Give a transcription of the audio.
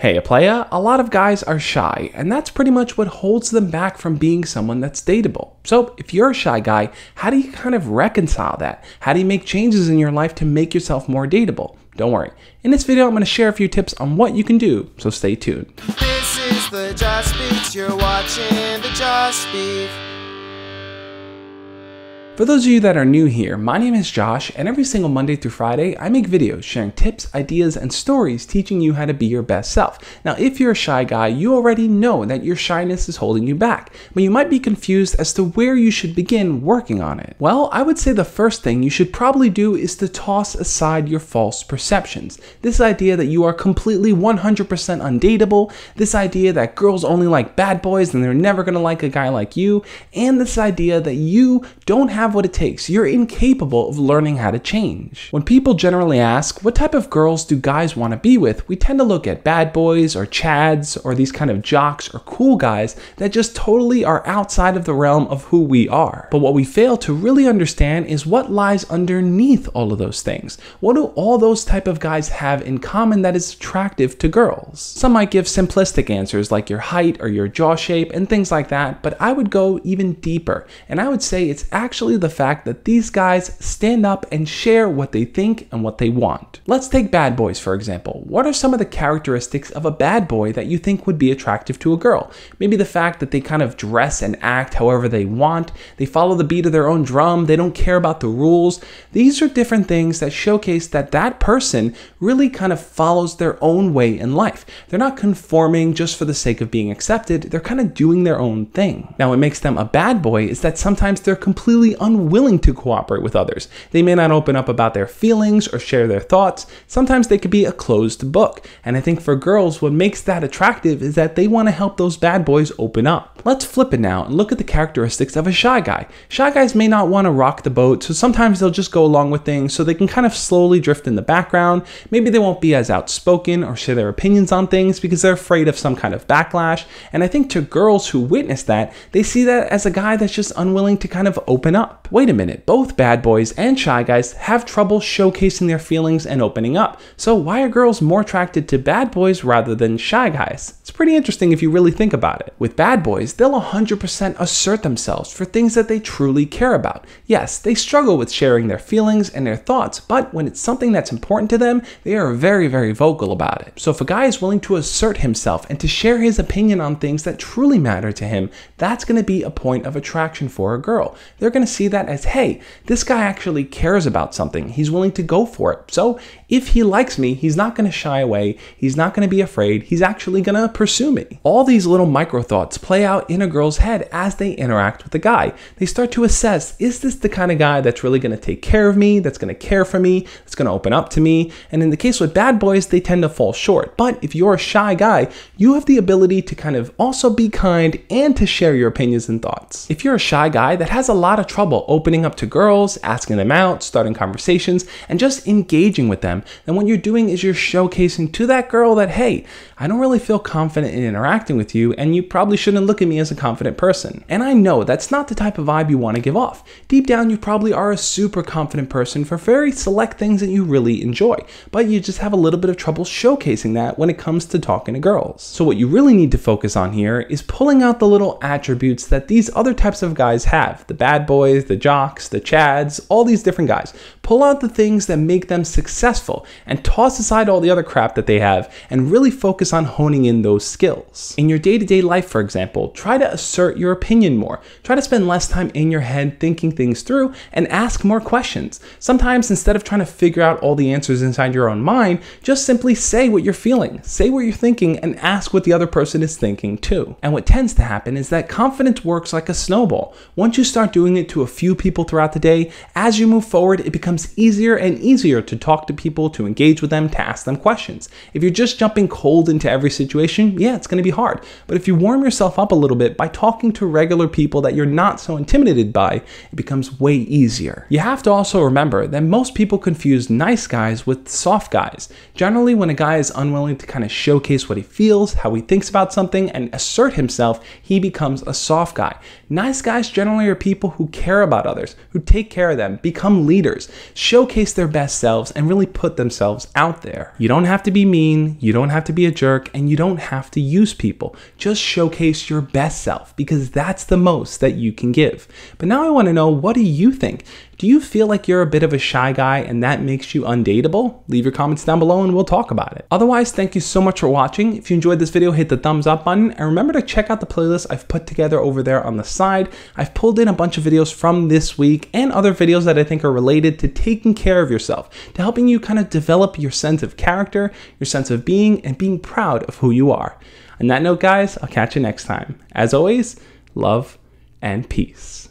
Hey, a playa, a lot of guys are shy, and that's pretty much what holds them back from being someone that's dateable. So, if you're a shy guy, how do you kind of reconcile that? How do you make changes in your life to make yourself more dateable? Don't worry. In this video, I'm going to share a few tips on what you can do, so stay tuned. This is the Josh Speaks. You're watching the Josh Speaks. For those of you that are new here, my name is Josh, and every single Monday through Friday, I make videos sharing tips, ideas, and stories teaching you how to be your best self. Now, if you're a shy guy, you already know that your shyness is holding you back, but you might be confused as to where you should begin working on it. Well, I would say the first thing you should probably do is to toss aside your false perceptions. This idea that you are completely 100% undateable, this idea that girls only like bad boys and they're never gonna like a guy like you, and this idea that you don't have have what it takes. You're incapable of learning how to change. When people generally ask, what type of girls do guys want to be with, we tend to look at bad boys or chads or these kind of jocks or cool guys that just totally are outside of the realm of who we are. But what we fail to really understand is what lies underneath all of those things. What do all those type of guys have in common that is attractive to girls? Some might give simplistic answers like your height or your jaw shape and things like that, but I would go even deeper and I would say it's actually the fact that these guys stand up and share what they think and what they want. Let's take bad boys for example. What are some of the characteristics of a bad boy that you think would be attractive to a girl? Maybe the fact that they kind of dress and act however they want, they follow the beat of their own drum, they don't care about the rules. These are different things that showcase that that person really kind of follows their own way in life. They're not conforming just for the sake of being accepted, they're kind of doing their own thing. Now, what makes them a bad boy is that sometimes they're completely unwilling to cooperate with others. They may not open up about their feelings or share their thoughts. Sometimes they could be a closed book. And I think for girls, what makes that attractive is that they want to help those bad boys open up. Let's flip it now and look at the characteristics of a shy guy. Shy guys may not want to rock the boat, so sometimes they'll just go along with things so they can kind of slowly drift in the background. Maybe they won't be as outspoken or share their opinions on things because they're afraid of some kind of backlash. And I think to girls who witness that, they see that as a guy that's just unwilling to kind of open up. Wait a minute, both bad boys and shy guys have trouble showcasing their feelings and opening up. So why are girls more attracted to bad boys rather than shy guys? It's pretty interesting if you really think about it. With bad boys, they'll 100% assert themselves for things that they truly care about. Yes, they struggle with sharing their feelings and their thoughts, but when it's something that's important to them, they are very, very vocal about it. So if a guy is willing to assert himself and to share his opinion on things that truly matter to him, that's going to be a point of attraction for a girl. They're going to see that as, hey, this guy actually cares about something. He's willing to go for it. So if he likes me, he's not going to shy away. He's not going to be afraid. He's actually going to pursue me. All these little micro thoughts play out in a girl's head as they interact with the guy. They start to assess, is this the kind of guy that's really going to take care of me, that's going to care for me, that's going to open up to me? And in the case with bad boys, they tend to fall short. But if you're a shy guy, you have the ability to kind of also be kind and to share your opinions and thoughts. If you're a shy guy that has a lot of trouble opening up to girls, asking them out, starting conversations, and just engaging with them, then what you're doing is you're showcasing to that girl that, hey, I don't really feel confident in interacting with you, and you probably shouldn't look at me as a confident person. And I know that's not the type of vibe you want to give off. Deep down, you probably are a super confident person for very select things that you really enjoy, but you just have a little bit of trouble showcasing that when it comes to talking to girls. So, what you really need to focus on here is pulling out the little attributes that these other types of guys have the bad boys, the jocks, the chads, all these different guys. Pull out the things that make them successful and toss aside all the other crap that they have and really focus on honing in those skills. In your day to day life, for example, try to assert your opinion more. Try to spend less time in your head thinking things through and ask more questions. Sometimes, instead of trying to figure out all the answers inside your own mind, just simply say what you're feeling, say what you're thinking, and ask what the other person is thinking too. And what tends to happen is that confidence works like a snowball. Once you start doing it to a few people throughout the day, as you move forward, it becomes easier and easier to talk to people, to engage with them, to ask them questions. If you're just jumping cold into every situation, yeah, it's going to be hard. But if you warm yourself up a little bit by talking to regular people that you're not so intimidated by, it becomes way easier. You have to also remember that most people confuse nice guys with soft guys. Generally, when a guy is unwilling to kind of showcase what he feels, how he thinks about something, and assert himself, he becomes a soft guy. Nice guys generally are people who care about others, who take care of them, become leaders, showcase their best selves, and really put themselves out there. You don't have to be mean, you don't have to be a jerk, and you don't have to use people. Just showcase your best self because that's the most that you can give. But now I want to know what do you think? Do you feel like you're a bit of a shy guy and that makes you undateable? Leave your comments down below and we'll talk about it. Otherwise, thank you so much for watching. If you enjoyed this video, hit the thumbs up button and remember to check out the playlist I've put together over there on the side. I've pulled in a bunch of videos from this week and other videos that I think are related to taking care of yourself, to helping you kind of develop your sense of character, your sense of being, and being proud of who you are. On that note, guys, I'll catch you next time. As always, love and peace.